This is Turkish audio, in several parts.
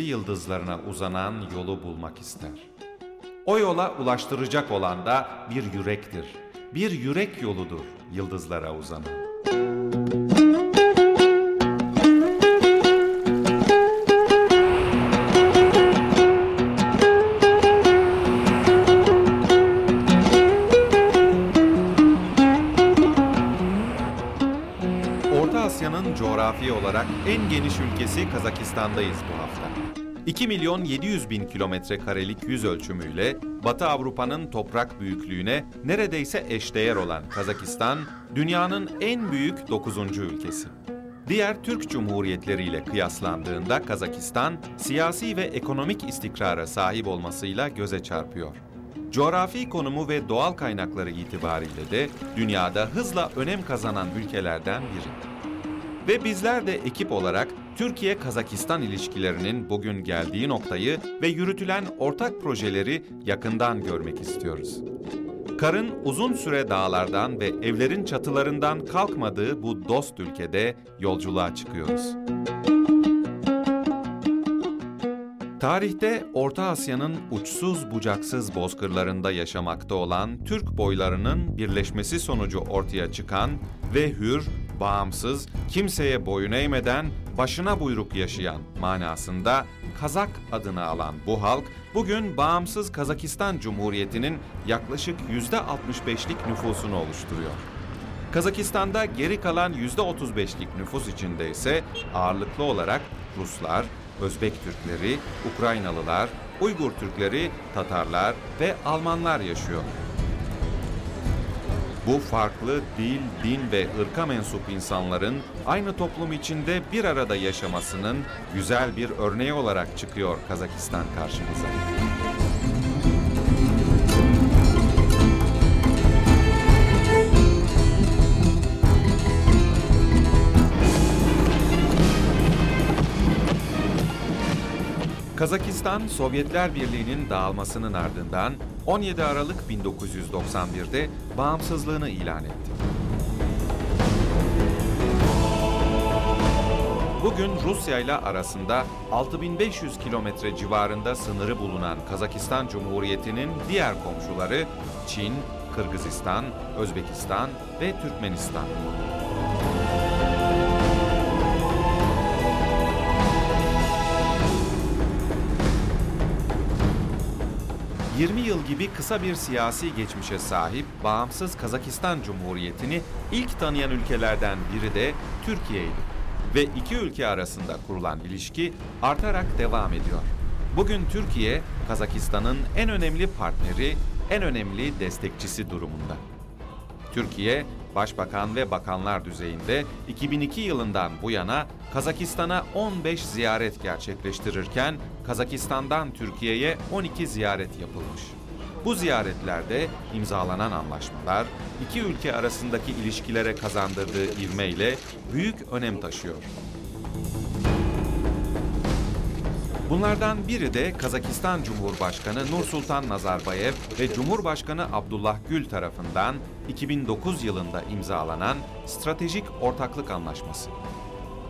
sisli yıldızlarına uzanan yolu bulmak ister. O yola ulaştıracak olan da bir yürektir. Bir yürek yoludur yıldızlara uzanan. Orta Asya'nın coğrafi olarak en geniş ülkesi Kazakistan'dayız bu hafta. 2 milyon 700 bin kilometre karelik yüz ölçümüyle Batı Avrupa'nın toprak büyüklüğüne neredeyse eşdeğer olan Kazakistan, dünyanın en büyük 9. ülkesi. Diğer Türk Cumhuriyetleriyle kıyaslandığında Kazakistan, siyasi ve ekonomik istikrara sahip olmasıyla göze çarpıyor. Coğrafi konumu ve doğal kaynakları itibariyle de dünyada hızla önem kazanan ülkelerden biri. Ve bizler de ekip olarak Türkiye-Kazakistan ilişkilerinin bugün geldiği noktayı ve yürütülen ortak projeleri yakından görmek istiyoruz. Karın uzun süre dağlardan ve evlerin çatılarından kalkmadığı bu dost ülkede yolculuğa çıkıyoruz. Tarihte Orta Asya'nın uçsuz bucaksız bozkırlarında yaşamakta olan Türk boylarının birleşmesi sonucu ortaya çıkan ve hür, bağımsız, kimseye boyun eğmeden, başına buyruk yaşayan manasında Kazak adını alan bu halk, bugün bağımsız Kazakistan Cumhuriyeti'nin yaklaşık %65'lik nüfusunu oluşturuyor. Kazakistan'da geri kalan %35'lik nüfus içinde ise ağırlıklı olarak Ruslar, Özbek Türkleri, Ukraynalılar, Uygur Türkleri, Tatarlar ve Almanlar yaşıyor. Bu farklı dil, din ve ırka mensup insanların aynı toplum içinde bir arada yaşamasının güzel bir örneği olarak çıkıyor Kazakistan karşımıza. Kazakistan, Sovyetler Birliği'nin dağılmasının ardından 17 Aralık 1991'de bağımsızlığını ilan etti. Bugün Rusya ile arasında 6500 kilometre civarında sınırı bulunan Kazakistan Cumhuriyeti'nin diğer komşuları Çin, Kırgızistan, Özbekistan ve Türkmenistan. 20 yıl gibi kısa bir siyasi geçmişe sahip bağımsız Kazakistan Cumhuriyeti'ni ilk tanıyan ülkelerden biri de Türkiye'ydi. Ve iki ülke arasında kurulan ilişki artarak devam ediyor. Bugün Türkiye, Kazakistan'ın en önemli partneri, en önemli destekçisi durumunda. Türkiye, Başbakan ve bakanlar düzeyinde 2002 yılından bu yana Kazakistan'a 15 ziyaret gerçekleştirirken Kazakistan'dan Türkiye'ye 12 ziyaret yapılmış. Bu ziyaretlerde imzalanan anlaşmalar iki ülke arasındaki ilişkilere kazandırdığı ivmeyle büyük önem taşıyor. Bunlardan biri de Kazakistan Cumhurbaşkanı Nursultan Nazarbayev ve Cumhurbaşkanı Abdullah Gül tarafından 2009 yılında imzalanan Stratejik Ortaklık Anlaşması.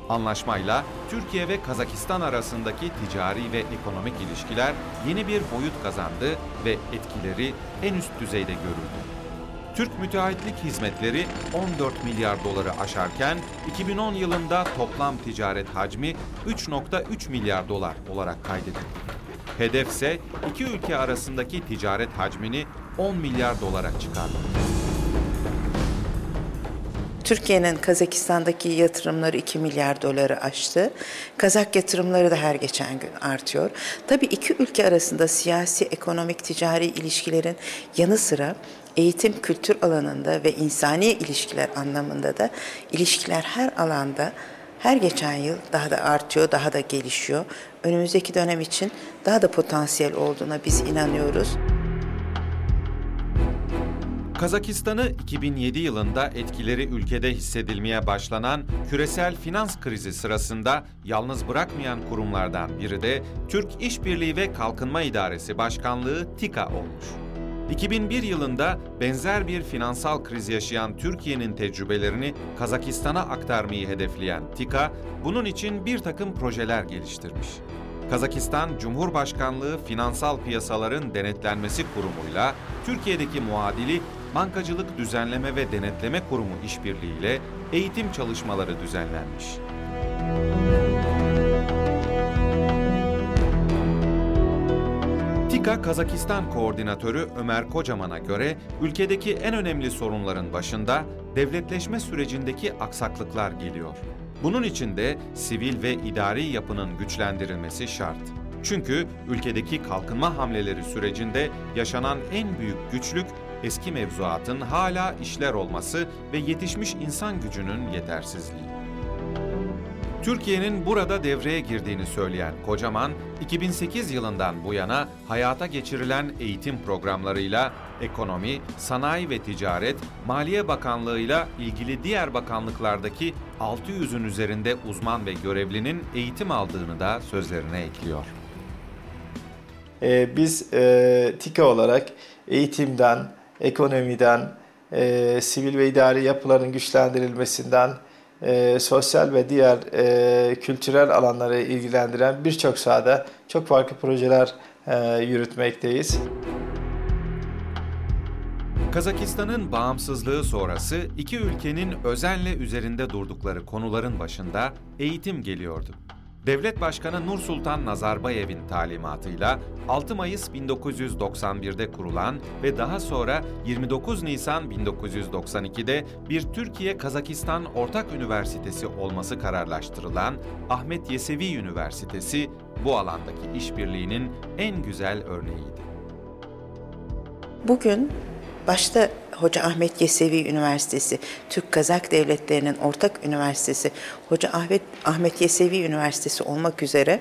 Anlaşmayla Türkiye ve Kazakistan arasındaki ticari ve ekonomik ilişkiler yeni bir boyut kazandı ve etkileri en üst düzeyde görüldü. Türk müteahhitlik hizmetleri 14 milyar doları aşarken 2010 yılında toplam ticaret hacmi 3.3 milyar dolar olarak kaydedildi. Hedef ise iki ülke arasındaki ticaret hacmini 10 milyar dolara çıkardı. Türkiye'nin Kazakistan'daki yatırımları 2 milyar doları aştı. Kazak yatırımları da her geçen gün artıyor. Tabii iki ülke arasında siyasi, ekonomik, ticari ilişkilerin yanı sıra eğitim kültür alanında ve insani ilişkiler anlamında da ilişkiler her alanda her geçen yıl daha da artıyor, daha da gelişiyor. Önümüzdeki dönem için daha da potansiyel olduğuna biz inanıyoruz. Kazakistan'ı 2007 yılında etkileri ülkede hissedilmeye başlanan küresel finans krizi sırasında yalnız bırakmayan kurumlardan biri de Türk İşbirliği ve Kalkınma İdaresi Başkanlığı TİKA olmuş. 2001 yılında benzer bir finansal kriz yaşayan Türkiye'nin tecrübelerini Kazakistan'a aktarmayı hedefleyen TİKA, bunun için bir takım projeler geliştirmiş. Kazakistan Cumhurbaşkanlığı Finansal Piyasaların Denetlenmesi Kurumu'yla Türkiye'deki muadili Bankacılık Düzenleme ve Denetleme Kurumu işbirliğiyle eğitim çalışmaları düzenlenmiş. TİKA Kazakistan Koordinatörü Ömer Kocaman'a göre ülkedeki en önemli sorunların başında devletleşme sürecindeki aksaklıklar geliyor. Bunun için de sivil ve idari yapının güçlendirilmesi şart. Çünkü ülkedeki kalkınma hamleleri sürecinde yaşanan en büyük güçlük eski mevzuatın hala işler olması ve yetişmiş insan gücünün yetersizliği. Türkiye'nin burada devreye girdiğini söyleyen Kocaman, 2008 yılından bu yana hayata geçirilen eğitim programlarıyla ekonomi, sanayi ve ticaret, Maliye Bakanlığı'yla ilgili diğer bakanlıklardaki 600'ün üzerinde uzman ve görevlinin eğitim aldığını da sözlerine ekliyor. Ee, biz e, TİKA olarak eğitimden, ekonomiden, e, sivil ve idari yapıların güçlendirilmesinden, e, sosyal ve diğer e, kültürel alanları ilgilendiren birçok sahada çok farklı projeler e, yürütmekteyiz. Kazakistan'ın bağımsızlığı sonrası iki ülkenin özenle üzerinde durdukları konuların başında eğitim geliyordu. Devlet Başkanı Nursultan Nazarbayev'in talimatıyla 6 Mayıs 1991'de kurulan ve daha sonra 29 Nisan 1992'de bir Türkiye-Kazakistan Ortak Üniversitesi olması kararlaştırılan Ahmet Yesevi Üniversitesi bu alandaki işbirliğinin en güzel örneğiydi. Bugün başta Hoca Ahmet Yesevi Üniversitesi, Türk Kazak Devletlerinin ortak üniversitesi, Hoca Ahmet, Ahmet Yesevi Üniversitesi olmak üzere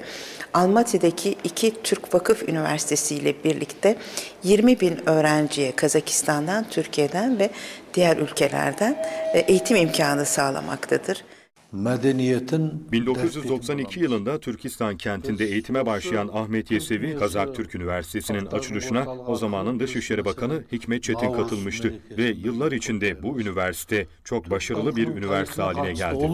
Almaty'deki iki Türk Vakıf Üniversitesi ile birlikte 20 bin öğrenciye Kazakistan'dan, Türkiye'den ve diğer ülkelerden e, eğitim imkanı sağlamaktadır medeniyetin 1992 yılında Türkistan kentinde eğitime başlayan Ahmet Yesevi, Kazak Türk Üniversitesi'nin açılışına o zamanın Dışişleri Bakanı Hikmet Çetin katılmıştı ve yıllar içinde bu üniversite çok başarılı bir üniversite haline geldi.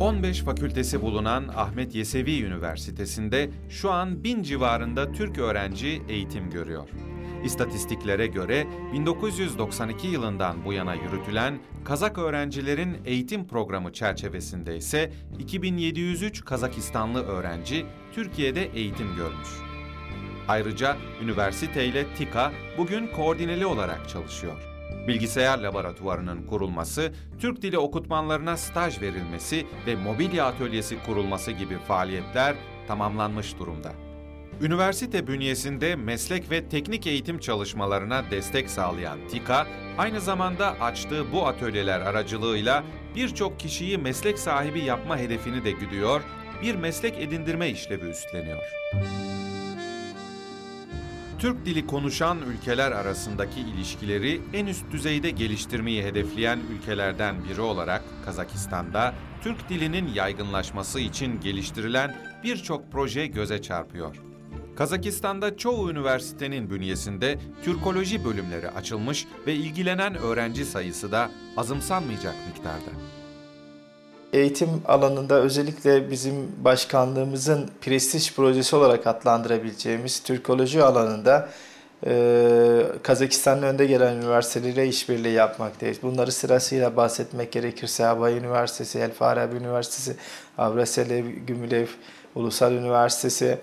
15 fakültesi bulunan Ahmet Yesevi Üniversitesi'nde şu an bin civarında Türk öğrenci eğitim görüyor. İstatistiklere göre 1992 yılından bu yana yürütülen Kazak öğrencilerin eğitim programı çerçevesinde ise 2703 Kazakistanlı öğrenci Türkiye'de eğitim görmüş. Ayrıca üniversite ile TİKA bugün koordineli olarak çalışıyor. Bilgisayar laboratuvarının kurulması, Türk dili okutmanlarına staj verilmesi ve mobilya atölyesi kurulması gibi faaliyetler tamamlanmış durumda. Üniversite bünyesinde meslek ve teknik eğitim çalışmalarına destek sağlayan TİKA, aynı zamanda açtığı bu atölyeler aracılığıyla birçok kişiyi meslek sahibi yapma hedefini de güdüyor, bir meslek edindirme işlevi üstleniyor. Türk dili konuşan ülkeler arasındaki ilişkileri en üst düzeyde geliştirmeyi hedefleyen ülkelerden biri olarak Kazakistan'da Türk dilinin yaygınlaşması için geliştirilen birçok proje göze çarpıyor. Kazakistan'da çoğu üniversitenin bünyesinde Türkoloji bölümleri açılmış ve ilgilenen öğrenci sayısı da azımsanmayacak miktarda. Eğitim alanında özellikle bizim başkanlığımızın prestij projesi olarak adlandırabileceğimiz Türkoloji alanında e, Kazakistan'ın önde gelen üniversiteleriyle işbirliği yapmaktayız. Bunları sırasıyla bahsetmek gerekirse Abay Üniversitesi, El Farabi Üniversitesi, Avrasya Gümülev Ulusal Üniversitesi,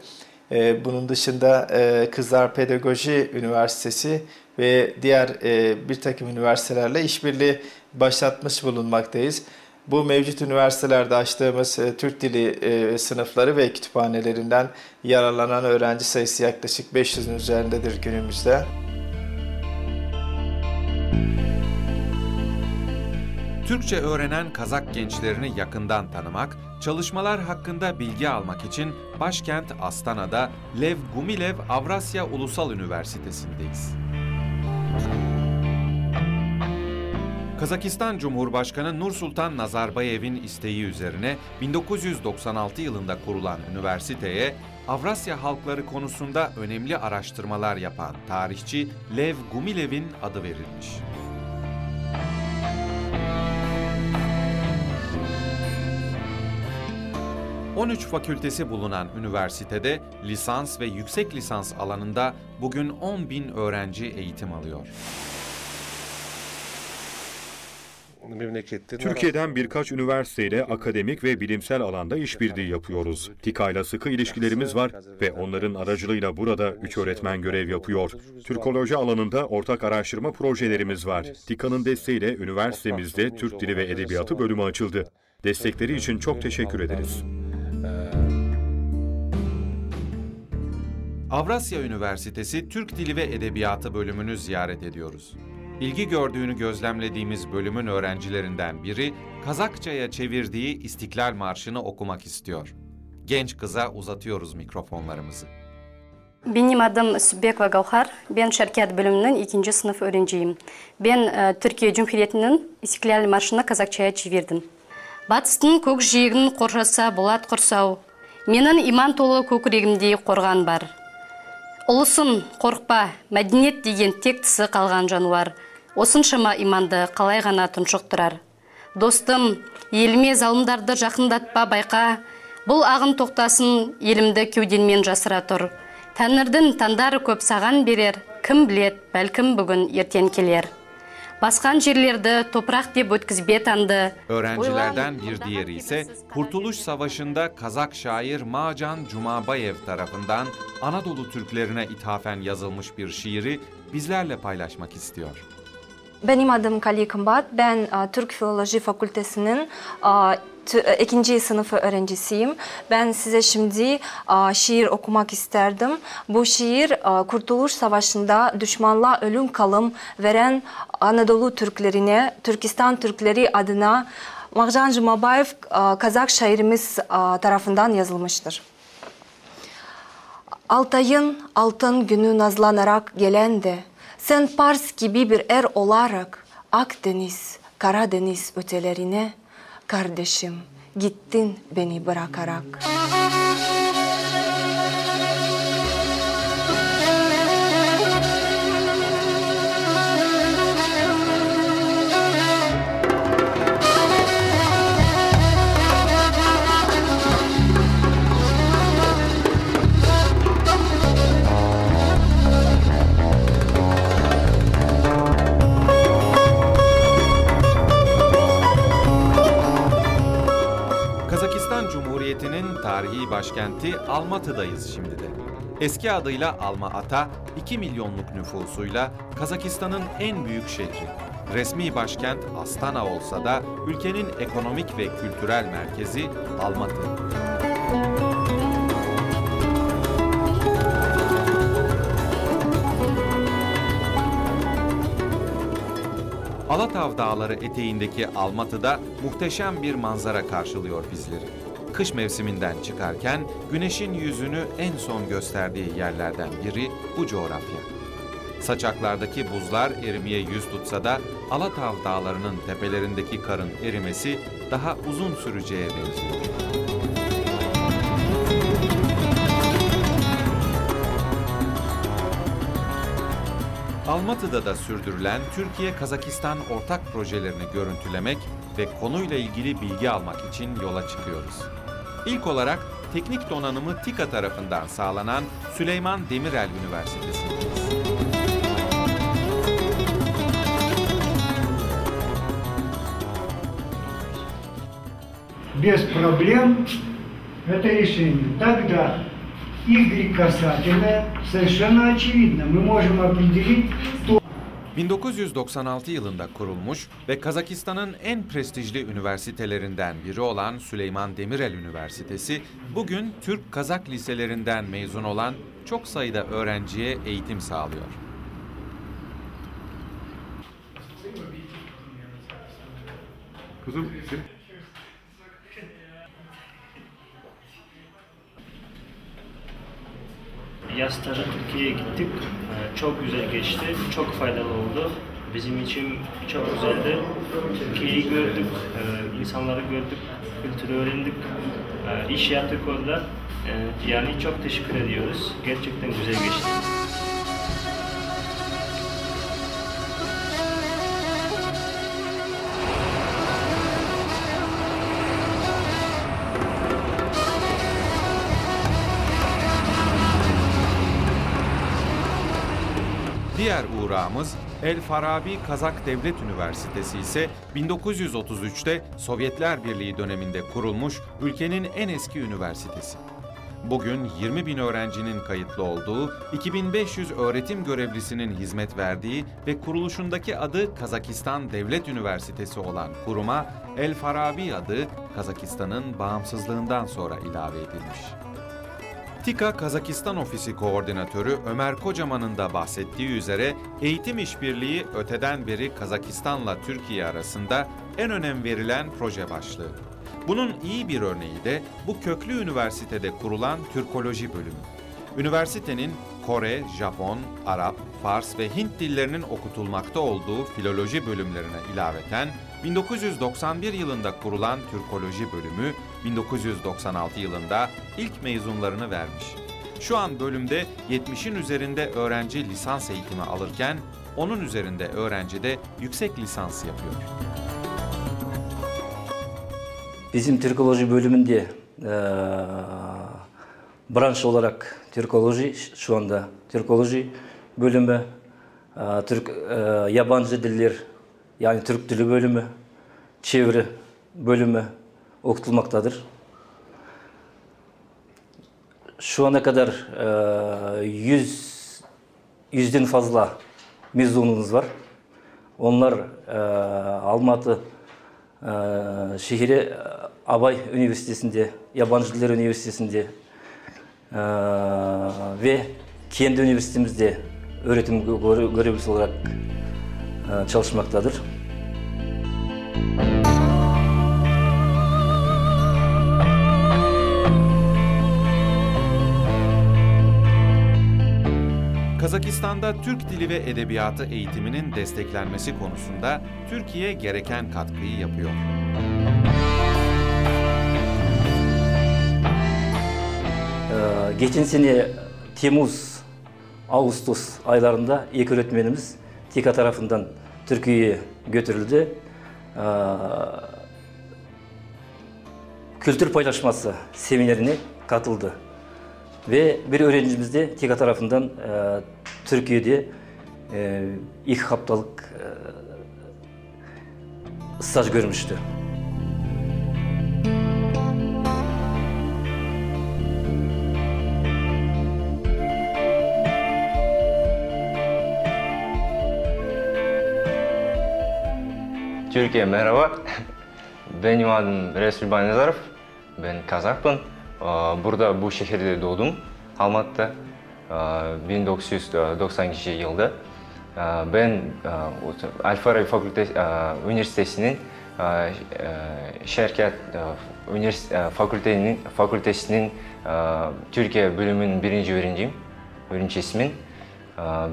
e, bunun dışında e, Kızlar Pedagoji Üniversitesi ve diğer e, bir takım üniversitelerle işbirliği başlatmış bulunmaktayız. Bu mevcut üniversitelerde açtığımız e, Türk Dili e, sınıfları ve kütüphanelerinden yararlanan öğrenci sayısı yaklaşık 500'ün üzerindedir günümüzde. Türkçe öğrenen Kazak gençlerini yakından tanımak, çalışmalar hakkında bilgi almak için başkent Astana'da Lev Gumilev Avrasya Ulusal Üniversitesi'ndeyiz. Kazakistan Cumhurbaşkanı Nursultan Nazarbayev'in isteği üzerine 1996 yılında kurulan üniversiteye Avrasya halkları konusunda önemli araştırmalar yapan tarihçi Lev Gumilev'in adı verilmiş. 13 fakültesi bulunan üniversitede lisans ve yüksek lisans alanında bugün 10 bin öğrenci eğitim alıyor. Türkiye'den birkaç üniversiteyle akademik ve bilimsel alanda işbirliği yapıyoruz. TİKA ile sıkı ilişkilerimiz var ve onların aracılığıyla burada 3 öğretmen görev yapıyor. Türkoloji alanında ortak araştırma projelerimiz var. TİKA'nın desteğiyle üniversitemizde Türk Dili ve Edebiyatı bölümü açıldı. Destekleri için çok teşekkür ederiz. Avrasya Üniversitesi Türk Dili ve Edebiyatı bölümünü ziyaret ediyoruz. İlgi gördüğünü gözlemlediğimiz bölümün öğrencilerinden biri Kazakçaya çevirdiği İstiklal Marşı'nı okumak istiyor. Genç kıza uzatıyoruz mikrofonlarımızı. Benim adım Sübbekova Gauhar. Ben şirket bölümünün ikinci sınıf öğrenciyim. Ben e, Türkiye Cumhuriyeti'nin İstiklal Marşı'nı Kazakçaya çevirdim. Батыстың көк жиегін қоршаса болат құрсау. Менің иман толы көкірегімде қорған бар. Ұлысым, қорықпа, мәдениет деген тек тісі қалған жануар. Осыншама иманды қалай ғана тұншықтырар. Достым, еліме залымдарды жақындатпа байқа. Бұл ағын тоқтасын, елімді кеуденмен жасыра тұр. Тәңірдің тандары көп саған берер, кім білет, бәлкім бүгін ертен келер. Baskan yerlerde toprak diye ötküzbe tanıdı. Öğrencilerden bir diğeri ise Kurtuluş Savaşı'nda Kazak şair Macan Cumabayev tarafından Anadolu Türklerine ithafen yazılmış bir şiiri bizlerle paylaşmak istiyor. Benim adım Kali Kımbat. Ben uh, Türk Filoloji Fakültesi'nin uh, ikinci sınıf öğrencisiyim. Ben size şimdi şiir okumak isterdim. Bu şiir Kurtuluş Savaşı'nda düşmanla ölüm kalım veren Anadolu Türklerine, Türkistan Türkleri adına Marjan Jumabayev uh, Kazak şairimiz tarafından yazılmıştır. Altay'ın altın günü nazlanarak gelen de sen Pars gibi bir er olarak Akdeniz, Karadeniz ötelerine kardeşim gittin beni bırakarak. Tarihi başkenti Almatı'dayız şimdi de. Eski adıyla Alma Ata, 2 milyonluk nüfusuyla Kazakistan'ın en büyük şehri. Resmi başkent Astana olsa da ülkenin ekonomik ve kültürel merkezi Almatı. Alatav Dağları eteğindeki Almatı'da muhteşem bir manzara karşılıyor bizleri kış mevsiminden çıkarken güneşin yüzünü en son gösterdiği yerlerden biri bu coğrafya. Saçaklardaki buzlar erimeye yüz tutsa da Alatav dağlarının tepelerindeki karın erimesi daha uzun süreceğe benziyor. Almatı'da da sürdürülen Türkiye-Kazakistan ortak projelerini görüntülemek ve konuyla ilgili bilgi almak için yola çıkıyoruz. İlk olarak teknik donanımı TİKA tarafından sağlanan Süleyman Demirel Üniversitesi'ndeyiz. Без проблем это решение. Тогда Y касательно совершенно очевидно. Мы можем определить 1996 yılında kurulmuş ve Kazakistan'ın en prestijli üniversitelerinden biri olan Süleyman Demirel Üniversitesi, bugün Türk-Kazak liselerinden mezun olan çok sayıda öğrenciye eğitim sağlıyor. Kızım, Yastar'a Türkiye'ye gittik. Ee, çok güzel geçti. Çok faydalı oldu. Bizim için çok güzeldi. Türkiye'yi gördük, ee, insanları gördük, kültürü öğrendik. e, iş yaptık orada. E, yani çok teşekkür ediyoruz. Gerçekten güzel geçti. Diğer uğrağımız El Farabi Kazak Devlet Üniversitesi ise 1933'te Sovyetler Birliği döneminde kurulmuş ülkenin en eski üniversitesi. Bugün 20 bin öğrencinin kayıtlı olduğu, 2500 öğretim görevlisinin hizmet verdiği ve kuruluşundaki adı Kazakistan Devlet Üniversitesi olan kuruma El Farabi adı Kazakistan'ın bağımsızlığından sonra ilave edilmiş. TİKA Kazakistan Ofisi Koordinatörü Ömer Kocaman'ın da bahsettiği üzere eğitim işbirliği öteden beri Kazakistan'la Türkiye arasında en önem verilen proje başlığı. Bunun iyi bir örneği de bu köklü üniversitede kurulan Türkoloji bölümü. Üniversitenin Kore, Japon, Arap, Fars ve Hint dillerinin okutulmakta olduğu filoloji bölümlerine ilaveten 1991 yılında kurulan Türkoloji bölümü 1996 yılında ilk mezunlarını vermiş. Şu an bölümde 70'in üzerinde öğrenci lisans eğitimi alırken onun üzerinde öğrenci de yüksek lisans yapıyor. Bizim Türkoloji bölümünde e, branş olarak Türkoloji şu anda Türkoloji bölümü, e, Türk e, yabancı diller yani Türk dili bölümü, çeviri bölümü okutulmaktadır. Şu ana kadar e, 100 yüzden fazla mezunumuz var. Onlar e, Almatı e, şehri Abay Üniversitesi'nde, Yabancı Diller Üniversitesi'nde e, ve kendi üniversitemizde öğretim görevlisi olarak çalışmaktadır. Kazakistan'da Türk Dili ve Edebiyatı eğitiminin desteklenmesi konusunda Türkiye gereken katkıyı yapıyor. Ee, geçen sene Temmuz, Ağustos aylarında ilk öğretmenimiz TİKA tarafından Türkiye'ye götürüldü. Ee, kültür paylaşması seminerine katıldı. Ve bir öğrencimiz de TİKA tarafından e, Türkiye'de e, ilk haftalık e, staj görmüştü. Türkiye merhaba. Benim adım Resul Banizarov. Ben Kazakpın. Burada bu şehirde doğdum. Almatı'da 1992 yılda. Ben Alfarabi Fakültesi Üniversitesi'nin şirket fakültenin fakültesinin Türkiye bölümünün birinci öğrenciyim. Öğrenci ismin.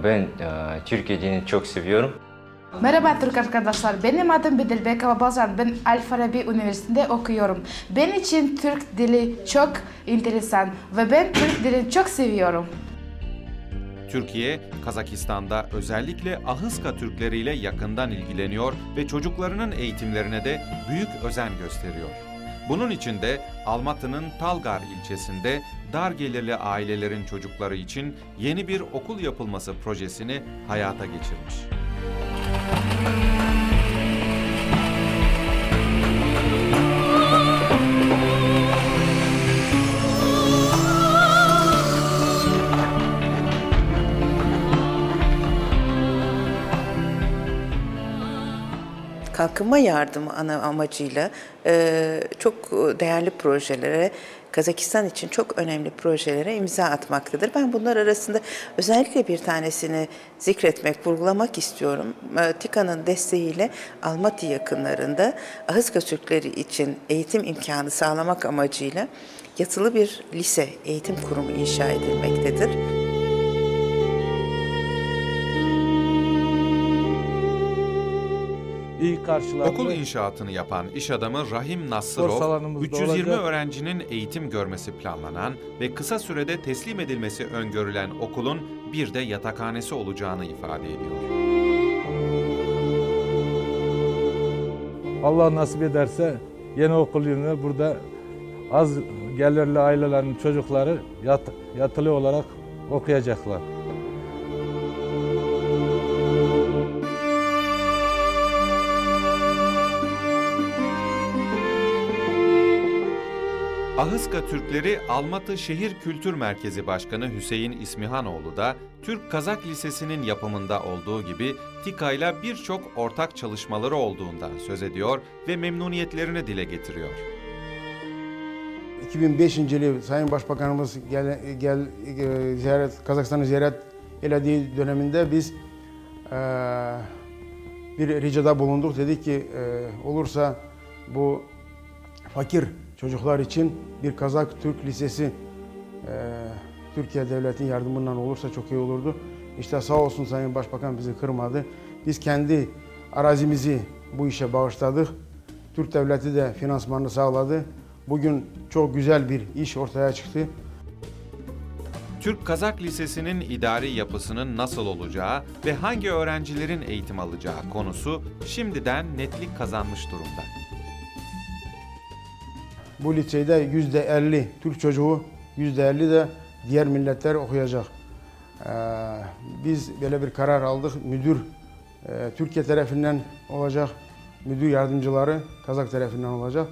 Ben Türkiye dilini çok seviyorum. Merhaba Türk arkadaşlar, benim adım Bedelbekova Balcan. Ben Alfarabi Üniversitesi'nde okuyorum. Benim için Türk dili çok enteresan ve ben Türk dilini çok seviyorum. Türkiye, Kazakistan'da özellikle Ahıska Türkleriyle yakından ilgileniyor ve çocuklarının eğitimlerine de büyük özen gösteriyor. Bunun için de Almatı'nın Talgar ilçesinde dar gelirli ailelerin çocukları için yeni bir okul yapılması projesini hayata geçirmiş. Kalkınma yardımı ana amacıyla çok değerli projelere Kazakistan için çok önemli projelere imza atmaktadır. Ben bunlar arasında özellikle bir tanesini zikretmek, vurgulamak istiyorum. E, TİKA'nın desteğiyle Almaty yakınlarında Ahıska Türkleri için eğitim imkanı sağlamak amacıyla yatılı bir lise eğitim kurumu inşa edilmektedir. İyi karşılandı. Okul inşaatını yapan iş adamı Rahim Nasırov, 320 olacak. öğrencinin eğitim görmesi planlanan ve kısa sürede teslim edilmesi öngörülen okulun bir de yatakhanesi olacağını ifade ediyor. Allah nasip ederse yeni okul yılında burada az gelirli ailelerin çocukları yat, yatılı olarak okuyacaklar. Ahıska Türkleri Almatı Şehir Kültür Merkezi Başkanı Hüseyin İsmihanoğlu da Türk Kazak Lisesi'nin yapımında olduğu gibi TİKA ile birçok ortak çalışmaları olduğundan söz ediyor ve memnuniyetlerini dile getiriyor. 2005 yılı Sayın Başbakanımız gel, gel e, ziyaret Kazakistan'ı ziyaret elediği döneminde biz e, bir ricada bulunduk. Dedik ki e, olursa bu fakir çocuklar için bir Kazak Türk Lisesi e, Türkiye Devleti'nin yardımından olursa çok iyi olurdu. İşte sağ olsun Sayın Başbakan bizi kırmadı. Biz kendi arazimizi bu işe bağışladık. Türk Devleti de finansmanını sağladı. Bugün çok güzel bir iş ortaya çıktı. Türk Kazak Lisesi'nin idari yapısının nasıl olacağı ve hangi öğrencilerin eğitim alacağı konusu şimdiden netlik kazanmış durumda. Bu lisede yüzde elli Türk çocuğu, yüzde elli de diğer milletler okuyacak. Ee, biz böyle bir karar aldık. Müdür e, Türkiye tarafından olacak, müdür yardımcıları Kazak tarafından olacak.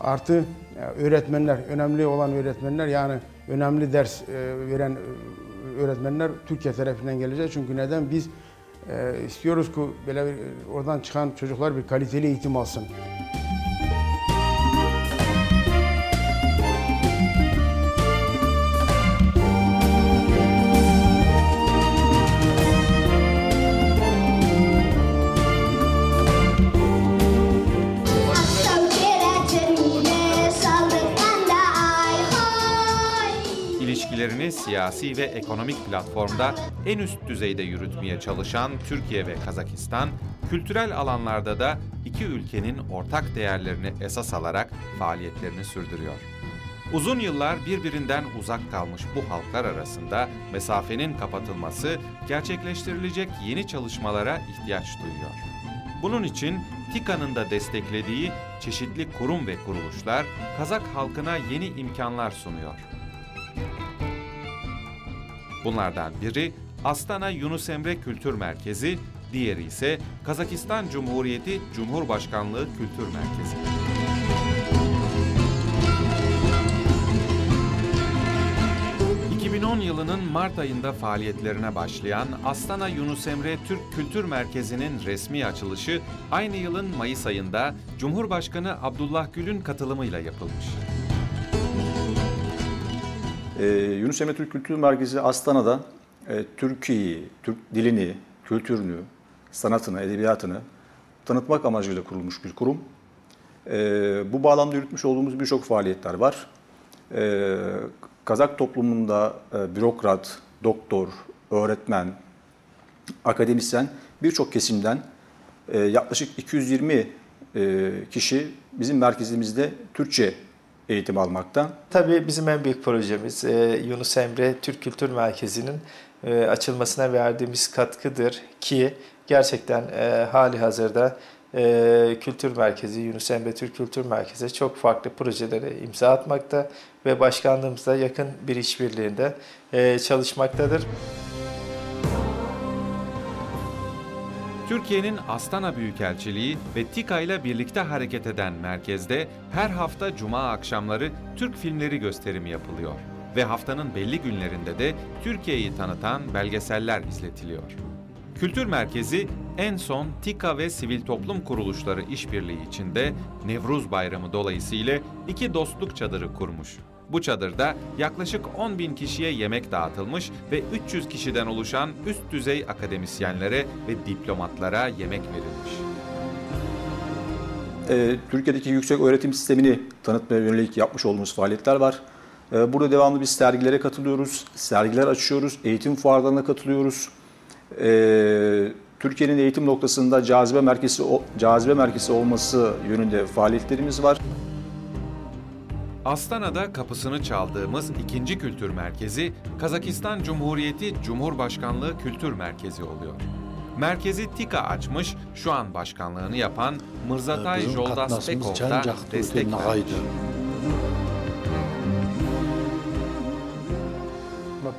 Artı e, öğretmenler, önemli olan öğretmenler yani önemli ders e, veren öğretmenler Türkiye tarafından gelecek. Çünkü neden? Biz istiyoruz ki böyle bir, oradan çıkan çocuklar bir kaliteli eğitim alsın. Siyasi ve ekonomik platformda en üst düzeyde yürütmeye çalışan Türkiye ve Kazakistan, kültürel alanlarda da iki ülkenin ortak değerlerini esas alarak faaliyetlerini sürdürüyor. Uzun yıllar birbirinden uzak kalmış bu halklar arasında mesafenin kapatılması gerçekleştirilecek yeni çalışmalara ihtiyaç duyuyor. Bunun için TİKA'nın da desteklediği çeşitli kurum ve kuruluşlar Kazak halkına yeni imkanlar sunuyor. Bunlardan biri Astana Yunus Emre Kültür Merkezi, diğeri ise Kazakistan Cumhuriyeti Cumhurbaşkanlığı Kültür Merkezi. 2010 yılının Mart ayında faaliyetlerine başlayan Astana Yunus Emre Türk Kültür Merkezi'nin resmi açılışı aynı yılın Mayıs ayında Cumhurbaşkanı Abdullah Gül'ün katılımıyla yapılmış. Ee, Yunus Emre Türk Kültür Merkezi Astana'da e, Türkiye'yi, Türk dilini, kültürünü, sanatını, edebiyatını tanıtmak amacıyla kurulmuş bir kurum. E, bu bağlamda yürütmüş olduğumuz birçok faaliyetler var. E, Kazak toplumunda e, bürokrat, doktor, öğretmen, akademisyen birçok kesimden e, yaklaşık 220 e, kişi bizim merkezimizde Türkçe eğitim almakta. Tabii bizim en büyük projemiz e, Yunus Emre Türk Kültür Merkezi'nin e, açılmasına verdiğimiz katkıdır ki gerçekten e, hali hazırda Kültür Merkezi, Yunus Emre Türk Kültür Merkezi çok farklı projelere imza atmakta ve başkanlığımızda yakın bir işbirliğinde e, çalışmaktadır. Türkiye'nin Astana Büyükelçiliği ve TİKA ile birlikte hareket eden merkezde her hafta cuma akşamları Türk filmleri gösterimi yapılıyor ve haftanın belli günlerinde de Türkiye'yi tanıtan belgeseller izletiliyor. Kültür Merkezi en son TİKA ve sivil toplum kuruluşları işbirliği içinde Nevruz Bayramı dolayısıyla iki dostluk çadırı kurmuş. Bu çadırda yaklaşık 10 bin kişiye yemek dağıtılmış ve 300 kişiden oluşan üst düzey akademisyenlere ve diplomatlara yemek verilmiş. Ee, Türkiye'deki yüksek öğretim sistemini tanıtmaya yönelik yapmış olduğumuz faaliyetler var. Ee, burada devamlı biz sergilere katılıyoruz, sergiler açıyoruz, eğitim fuarlarına katılıyoruz. Ee, Türkiye'nin eğitim noktasında cazibe merkezi cazibe merkezi olması yönünde faaliyetlerimiz var. Astana'da kapısını çaldığımız ikinci kültür merkezi Kazakistan Cumhuriyeti Cumhurbaşkanlığı Kültür Merkezi oluyor. Merkezi TİKA açmış, şu an başkanlığını yapan Mırzatay Joldas Bekov da destek vermiş.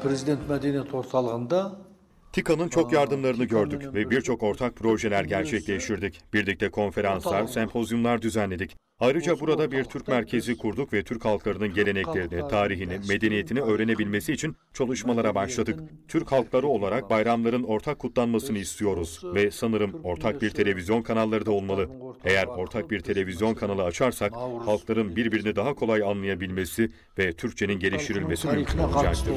Prezident Medeniyet Ortalığı'nda TİKA'nın çok yardımlarını gördük ve birçok ortak projeler gerçekleştirdik. Birlikte konferanslar, sempozyumlar düzenledik. Ayrıca burada bir Türk merkezi kurduk ve Türk halklarının geleneklerini, tarihini, medeniyetini öğrenebilmesi için çalışmalara başladık. Türk halkları olarak bayramların ortak kutlanmasını istiyoruz ve sanırım ortak bir televizyon kanalları da olmalı. Eğer ortak bir televizyon kanalı açarsak halkların birbirini daha kolay anlayabilmesi ve Türkçenin geliştirilmesi mümkün olacaktır.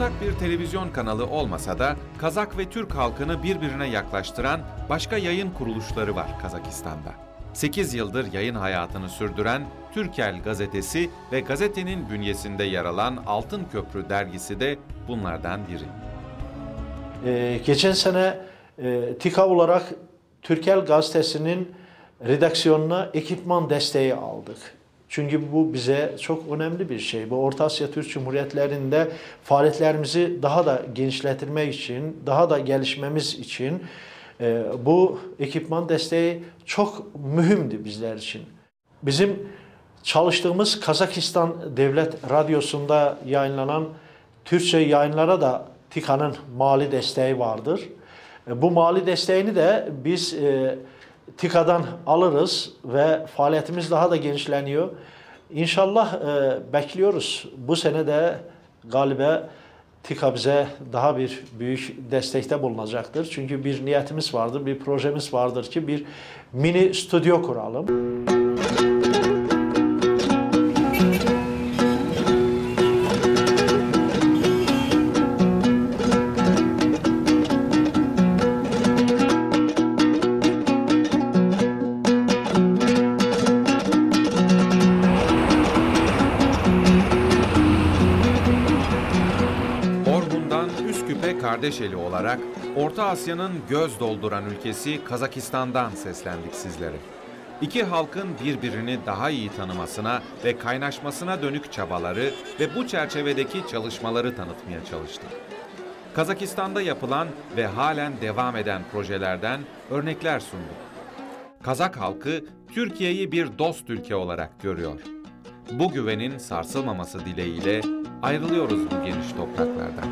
Ortak bir televizyon kanalı olmasa da Kazak ve Türk halkını birbirine yaklaştıran başka yayın kuruluşları var Kazakistan'da. 8 yıldır yayın hayatını sürdüren Türkel gazetesi ve gazetenin bünyesinde yer alan Altın Köprü dergisi de bunlardan biri. Ee, geçen sene e, TİKA olarak Türkel gazetesinin redaksiyonuna ekipman desteği aldık. Çünkü bu bize çok önemli bir şey. Bu Orta Asya Türk Cumhuriyetlerinde faaliyetlerimizi daha da genişletmek için, daha da gelişmemiz için e, bu ekipman desteği çok mühimdi bizler için. Bizim çalıştığımız Kazakistan Devlet Radyosu'nda yayınlanan Türkçe yayınlara da TİKA'nın mali desteği vardır. E, bu mali desteğini de biz e, TİKA'dan alırız ve faaliyetimiz daha da genişleniyor. İnşallah e, bekliyoruz. Bu sene de galiba TİKA bize daha bir büyük destekte bulunacaktır. Çünkü bir niyetimiz vardır, bir projemiz vardır ki bir mini stüdyo kuralım. Kardeşeli olarak Orta Asya'nın göz dolduran ülkesi Kazakistan'dan seslendik sizlere. İki halkın birbirini daha iyi tanımasına ve kaynaşmasına dönük çabaları ve bu çerçevedeki çalışmaları tanıtmaya çalıştık. Kazakistan'da yapılan ve halen devam eden projelerden örnekler sunduk. Kazak halkı Türkiye'yi bir dost ülke olarak görüyor. Bu güvenin sarsılmaması dileğiyle ayrılıyoruz bu geniş topraklardan.